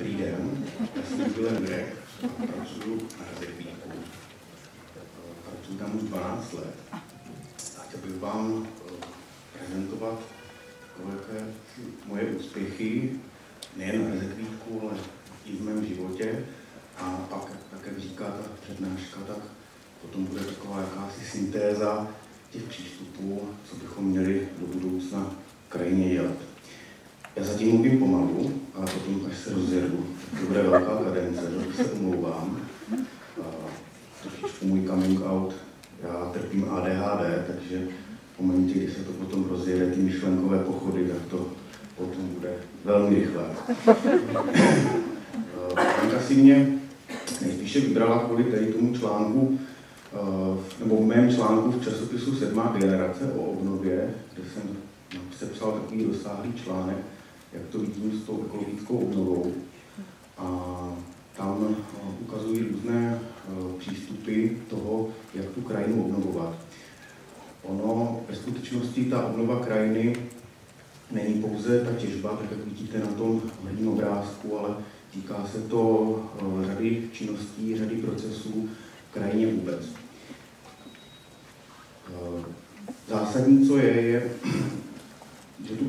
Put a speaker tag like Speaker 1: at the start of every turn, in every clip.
Speaker 1: Dobrý den, já jsem Vilem Grek, pracuji na Rezervíku. Pracuji tam už 12 let. A chtěl bych vám eh, prezentovat takové moje úspěchy, nejen na Rezervíku, ale i v mém životě. A pak, tak jak říká ta přednáška, tak potom bude taková jakási syntéza těch přístupů, co bychom měli do budoucna krajině dělat. Já zatím mluvím pomalu, ale potom, až se rozjedu, to bude velká kadence, že se omlouvám. Trošičku můj coming out, já trpím ADHD, takže v momentě, kdy se to potom rozjede, ty myšlenkové pochody, tak to potom bude velmi rychlé. Panka si mě nejspíše vybrala kvůli tady tomu článku, nebo v mém článku v časopisu Sedmá generace o obnově, kde jsem sepsal takový rozsáhlý článek, jak to vidím s tou ekologickou obnovou. A tam eh, ukazují různé eh, přístupy toho, jak tu krajinu obnovovat. Ono ve skutečnosti ta obnova krajiny není pouze ta těžba, tak jak vidíte na tom hledním obrázku, ale týká se to eh, řady činností, řady procesů v krajině vůbec. Zásadní, co je, je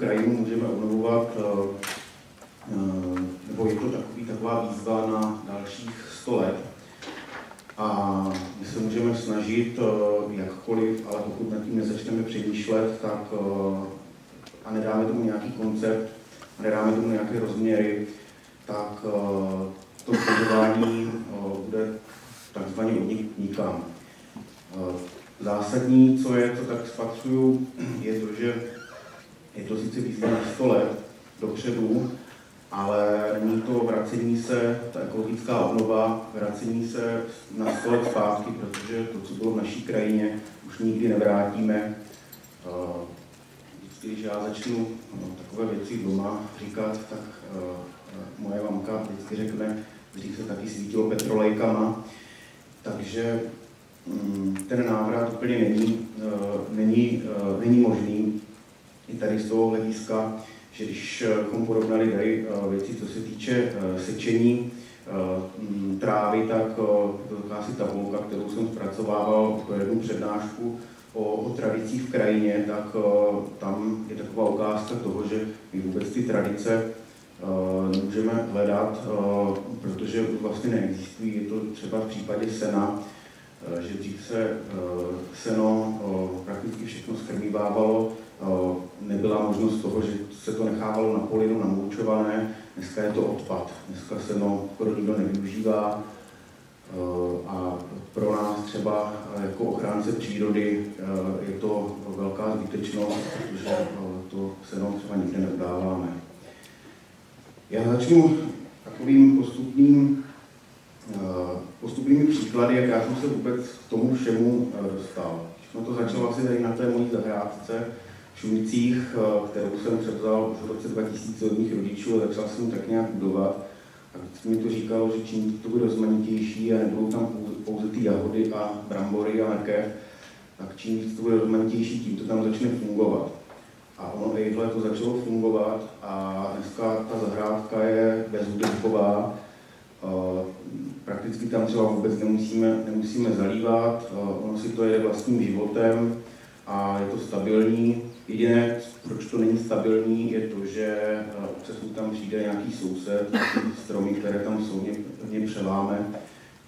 Speaker 1: krajinu můžeme obnovovat, eh, eh, nebo je to takový, taková výzva na dalších 100 let. A my se můžeme snažit eh, jakkoliv, ale pokud nad tím nezačneme přemýšlet, tak a nedáme tomu nějaký koncept, nedáme tomu nějaké rozměry, tak to sledování bude takzvaně od nikam. Zásadní, co je, co tak spatřuju, je to, že je to sice výzva na 100 let dopředu, ale není to vracení se, ta ekologická obnova, vracení se na 100 let zpátky, protože to, co bylo v naší krajině, už nikdy nevrátíme. Vždycky, když já začnu no, takové věci doma říkat, tak moje mamka vždycky řekne, dřív se taky svítilo petrolejkama, takže mm, ten návrat úplně není, není, není možný i tady z toho hlediska, že když eh, bychom porovnali tady eh, věci, co se týče eh, sečení trávy, tak to je tabulka, kterou jsem zpracovával pro jednu přednášku o, o tradicích v krajině, tak tam je taková ukázka toho, že my vůbec ty tradice nemůžeme hledat, protože vlastně neexistují. Je to třeba v případě sena, že dřív se seno prakticky všechno skrmívávalo. Nebyla možnost toho, že se to nechávalo na polinu namoučované, dneska je to odpad, dneska se no skoro nikdo nevyužívá. A pro nás třeba jako ochránce přírody je to velká zbytečnost, protože to seno třeba nikde neudáváme. Já začnu takovým postupným, postupnými příklady, jak já jsem se vůbec k tomu všemu dostal. No to začalo asi tady na té mojí zahrádce, Šumicích, eh, kterou jsem převzal už v roce 2000 od mých rodičů a začal jsem tak nějak budovat. A vždycky mi to říkalo, že čím to bude rozmanitější a nebudou tam pouze ty jahody a brambory a mrkev, tak čím víc to bude rozmanitější, tím to tam začne fungovat. A ono ejhle to začalo fungovat a dneska ta zahrádka je bezúdechová. Eh, prakticky tam třeba vůbec nemusíme, nemusíme zalívat, eh, ono si to je vlastním životem a je to stabilní. Jediné, proč to není stabilní, je to, že eh, občas tam přijde nějaký soused, stromy, které tam jsou, mě, přeláme,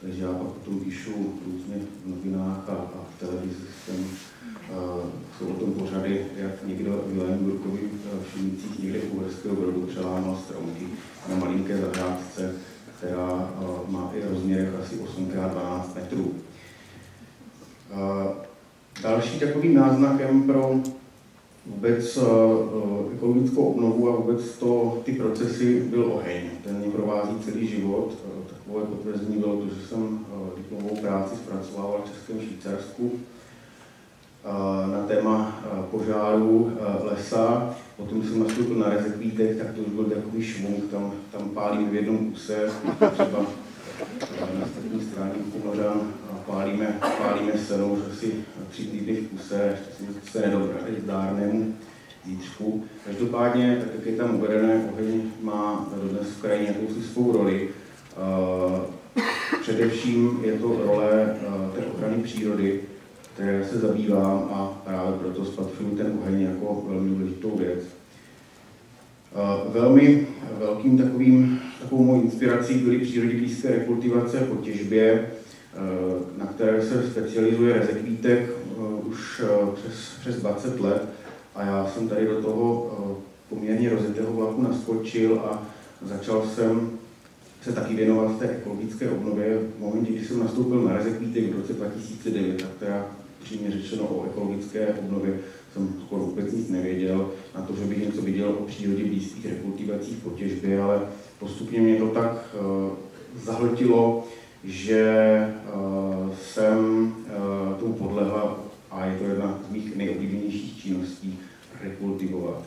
Speaker 1: takže já pak potom píšu různě v novinách a, a v televizi jsem, uh, jsou o tom pořady, jak někdo v Jelenburkovi eh, v Šumicích někde u Uherského brodu přelámal stromky na malinké zahrádce, která uh, má i rozměrech asi 8x12 metrů. Uh, další takovým náznakem pro vůbec uh, ekologickou obnovu a vůbec to, ty procesy byl oheň. Ten mě provází celý život. Takové potvrzení bylo to, že jsem diplomovou práci zpracovával v Českém Švýcarsku na téma požáru lesa. Potom jsem nastoupil na rezekvítech, tak to už byl takový švung, tam, tam pálím v jednom kuse, třeba na ostatní straně Kumořan pálíme, pálíme seno už asi tři týdny v kuse, ještě se nedobrali zdárnému zítřku. Každopádně, tak jak je tam uvedené, oheň má dodnes v krajině jakousi svou roli. Především je to role té ochrany přírody, které se zabývám a právě proto spatřuji ten oheň jako velmi důležitou věc. Velmi velkým takovým, takovou mou inspirací byly přírodě blízké rekultivace po těžbě, na které se specializuje Rezekvítek už přes, přes 20 let a já jsem tady do toho poměrně rozjetého vlaku naskočil a začal jsem se taky věnovat té ekologické obnově v momentě, kdy jsem nastoupil na Rezekvítek v roce 2009, tak teda přímě řečeno o ekologické obnově jsem skoro vůbec nic nevěděl, na to, že bych něco viděl o přírodě blízkých rekultivacích po těžbě, ale postupně mě to tak uh, zahltilo, že uh, jsem uh, tomu podlehla a je to jedna z mých nejoblíbenějších činností rekultivovat.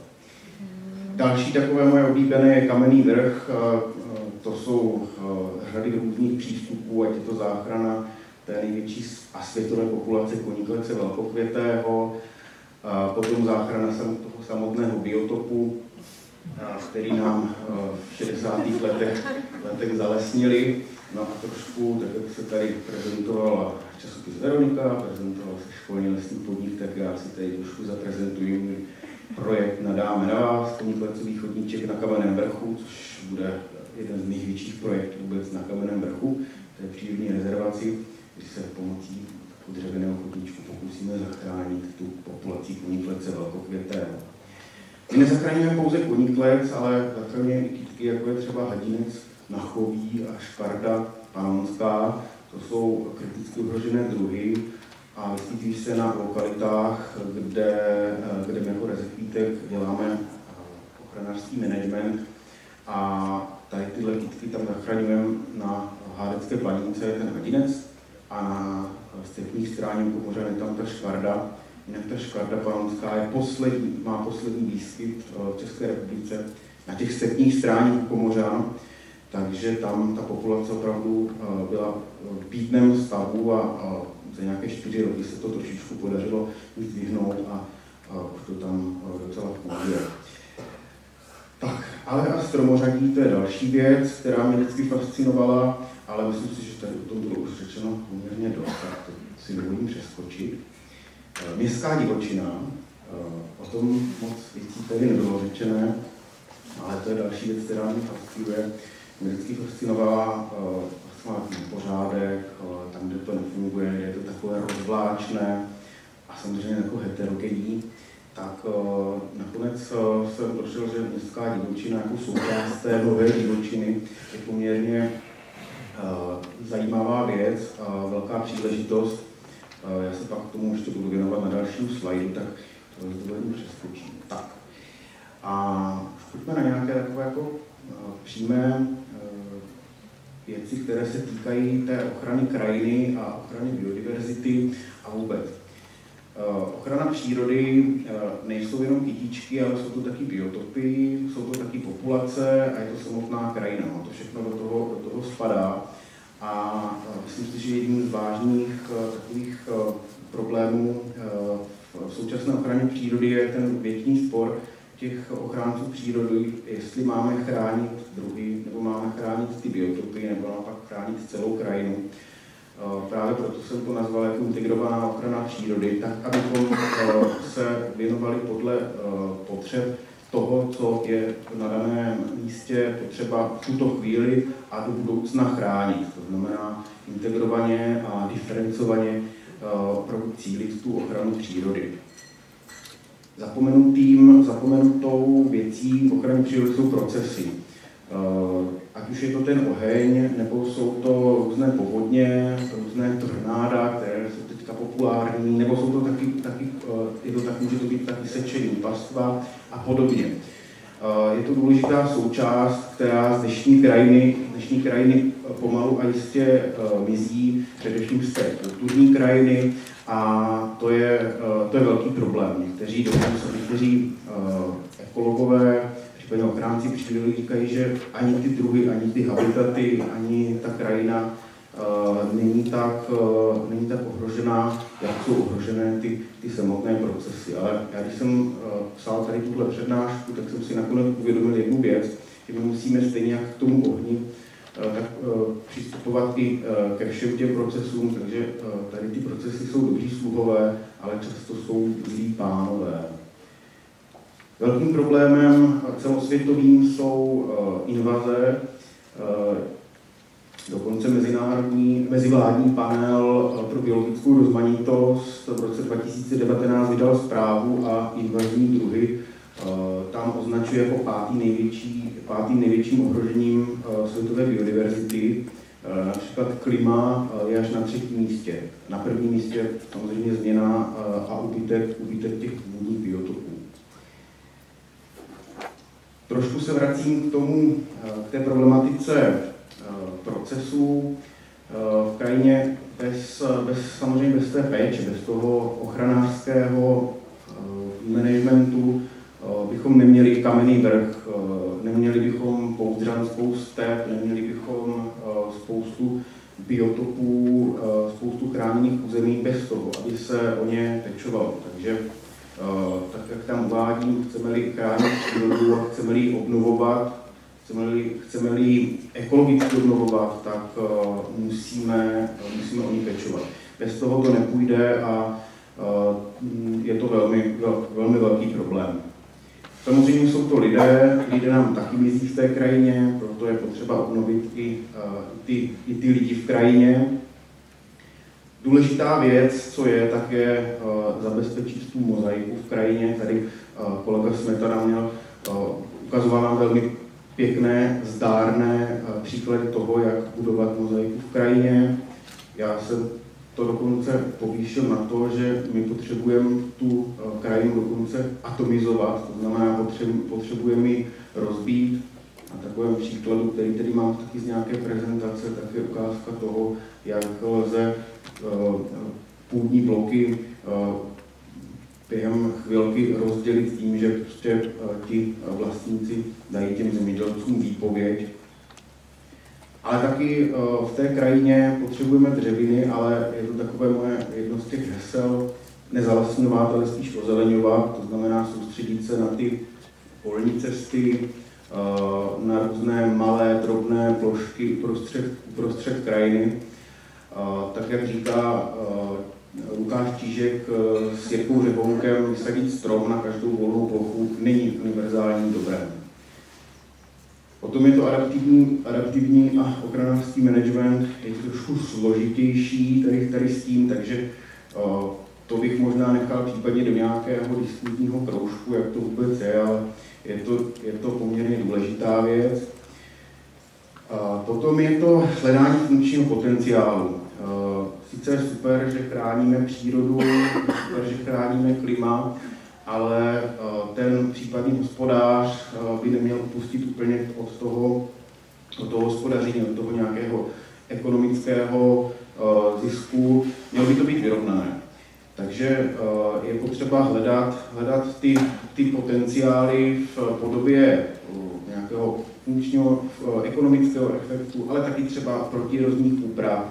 Speaker 1: Další takové moje oblíbené je kamenný vrch. To jsou řady různých přístupů, ať je to záchrana té největší a světové populace koníklece velkokvětého, potom záchrana toho samotného biotopu, který nám v 60. letech, letech zalesnili. No a trošku, tak jak se tady prezentovala časopis Veronika, prezentoval se školní lesní podnik, tak já si tady trošku zaprezentuji projekt Nadáme na vás, koníklecový chodníček na Kamenném vrchu, což bude jeden z největších projektů vůbec na Kamenném vrchu, to je přírodní rezervaci kdy se pomocí dřevěného chodníčku pokusíme zachránit tu populaci koníklece velkokvětého. My nezachráníme pouze koníklec, ale zachraňujeme i kytky, jako je třeba hadinec, nachoví a šparda panonská. To jsou kriticky ohrožené druhy a vyskytují se na lokalitách, kde, kde my jako rezekvítek děláme ochranářský management a tady tyhle kytky tam zachraňujeme na Hádecké planince, ten hadinec, a na stepních stráně Komořan je tam ta škvarda. Jinak ta škvarda panonská je poslední, má poslední výskyt v České republice na těch stepních stráních Komořan, takže tam ta populace opravdu eh, byla v pítném stavu a, za nějaké čtyři roky se to trošičku podařilo vyhnout a, a už to tam eh, docela funguje. Tak, ale a stromořadí, to je další věc, která mě vždycky fascinovala ale myslím si, že tady řečeno poměrně dost, tak to si dovolím přeskočit. Eh, městská divočina, eh, o tom moc věcí tady nebylo řečené, ale to je další věc, která mě fascinuje. Mě vždycky fascinovala vlastně pořádek, tam, kde to nefunguje, je to takové rozvláčné a samozřejmě jako heterogenní, tak nakonec jsem došel, že městská divočina jako součást té nové divočiny je poměrně Eh, zajímavá věc a velká příležitost. Já se pak k tomu ještě budu věnovat na dalším slajdu, tak to velmi přeskočím. Tak. A pojďme na nějaké takové jako eh, přímé věci, které se týkají té ochrany krajiny a ochrany biodiverzity a vůbec. Ochrana přírody nejsou jenom kytičky, ale jsou to taky biotopy, jsou to taky populace a je to samotná krajina. No, to všechno do toho, do toho spadá. Myslím si, že jedním z vážných takových problémů v současné ochraně přírody je ten větší spor těch ochránců přírody, jestli máme chránit druhy, nebo máme chránit ty biotopy, nebo naopak chránit celou krajinu. Právě proto jsem to nazval jako integrovaná ochrana přírody, tak abychom se věnovali podle potřeb toho, co je na daném místě potřeba v tuto chvíli a do budoucna chránit. To znamená integrovaně a diferencovaně opravdu cílit tu ochranu přírody. Zapomenutým, zapomenutou věcí ochrany přírody jsou procesy. Ať už je to ten oheň, nebo jsou to různé povodně, různé tornáda, které jsou teďka populární, nebo jsou to taky, taky, je to tak, může to být taky sečení pastva a podobně. Je to důležitá součást, která z dnešní krajiny, dnešní krajiny pomalu a jistě mizí, především z té kulturní krajiny a to je, to je velký problém. Někteří dokonce, někteří ekologové případně ochránci přírody říkají, že ani ty druhy, ani ty habitaty, ani ta krajina uh, není, tak, uh, není tak ohrožená, jak jsou ohrožené ty, ty samotné procesy. Ale já když jsem psal tady tuhle přednášku, tak jsem si nakonec uvědomil jednu věc, že my musíme stejně jak k tomu ohni tak přistupovat i ke všem těm procesům, takže tady ty procesy jsou dobří sluhové, ale často jsou zlí pánové. Velkým problémem celosvětovým jsou invaze, Dokonce mezinárodní, mezivládní panel pro biologickou rozmanitost v roce 2019 vydal zprávu a invazní druhy tam označuje jako pátý největší, pátým největším ohrožením světové biodiverzity. Například klima je až na třetím místě. Na prvním místě samozřejmě změna a úbytek, úbytek těch vodních biotopů. Trošku se vracím k tomu, k té problematice procesů v krajině bez, bez, samozřejmě bez té péče, bez toho ochranářského managementu bychom neměli kamenný vrch, neměli bychom pouzdřanskou step, neměli bychom spoustu biotopů, spoustu chráněných území bez toho, aby se o ně pečovalo. Takže tak, jak tam uvádím, chceme-li chránit přírodu a chceme-li obnovovat, chceme-li, chceme-li ekologicky obnovovat, tak musíme, musíme o ní pečovat. Bez toho to nepůjde a je to velmi, velmi velký problém. Samozřejmě jsou to lidé, lidé nám taky mizí v té krajině, proto je potřeba obnovit i, ty, i ty lidi v krajině. Důležitá věc, co je, tak je zabezpečit tu mozaiku v krajině. Tady kolega Smetana měl, ukazoval nám velmi pěkné, zdárné příklady toho, jak budovat mozaiku v krajině. Já jsem to dokonce povýšil na to, že my potřebujeme tu eh, krajinu dokonce atomizovat, to znamená, potřebujeme ji rozbít. Na takovém příkladu, který tedy mám taky z nějaké prezentace, tak je ukázka toho, jak lze eh, půdní bloky eh, během chvilky rozdělit tím, že prostě ti vlastníci dají těm zemědělcům výpověď. Ale taky eh, v té krajině potřebujeme dřeviny, ale je to takové moje jedno z těch hesel, nezalesňovat, ale spíš ozeleňovat, to znamená soustředit se na ty polní cesty, eh, na různé malé, drobné plošky uprostřed, uprostřed krajiny. Eh, tak jak říká Lukáš Čížek s Jirkou Řehounkem, vysadit strom na každou volnou plochu není univerzální dobré. Potom je to adaptivní, adaptivní a ochranářský management, je to trošku složitější tady, tady s tím, takže to bych možná nechal případně do nějakého diskutního kroužku, jak to vůbec je, ale je to, je to poměrně důležitá věc. A potom je to hledání funkčního potenciálu. Sice je super, že chráníme přírodu, super, že chráníme klima, ale ten případný hospodář by neměl upustit úplně od toho, od toho hospodaření, od toho nějakého ekonomického zisku. Mělo by to být vyrovnané. Takže je potřeba hledat, hledat ty, ty potenciály v podobě nějakého funkčního ekonomického efektu, ale taky třeba protierozních úprav,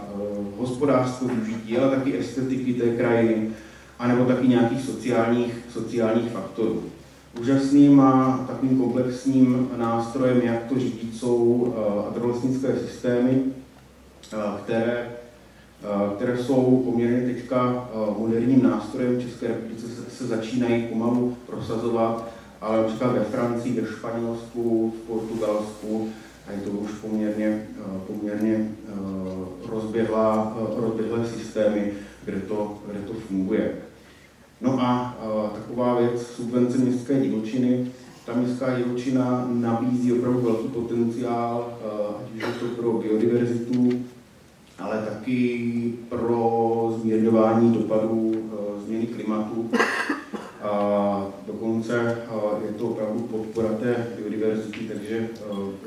Speaker 1: hospodářského využití, ale taky estetiky té krajiny, anebo taky nějakých sociálních, sociálních faktorů. Úžasným a takovým komplexním nástrojem, jak to řídit, jsou eh, agrolesnické systémy, eh, které, eh, které jsou poměrně teďka moderním nástrojem. V České republice se, začínají pomalu prosazovat, ale například ve Francii, ve Španělsku, v Portugalsku, a je to už poměrně, poměrně rozběhlá, rozběhlé systémy, kde to, kde to funguje. No a taková věc, subvence městské divočiny. Ta městská divočina nabízí opravdu velký potenciál, ať už je to pro biodiverzitu, ale taky pro zmírňování dopadů změny klimatu. A dokonce je to opravdu podpora té biodiverzity, takže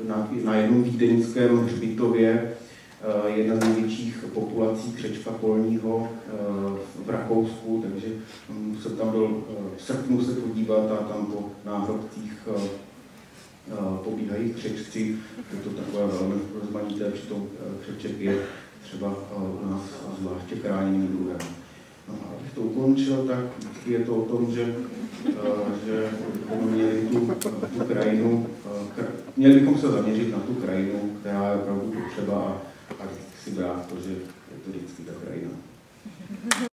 Speaker 1: na, na jednom vídeňském hřbitově Eh, jedna z největších populací křečka polního eh, v Rakousku, takže jsem tam byl eh, v srpnu se podívat a tam po náhrobcích pobíhají křečci. Je to takové velmi rozmanité, přitom křeček je třeba u nás zvláště chráněným druhem. No a abych to ukončil, tak je to o tom, že, že bychom měli tu, tu krajinu, měli bychom se zaměřit na tu krajinu, která je opravdu potřeba a, a si brát to, že je to vždycky ta krajina.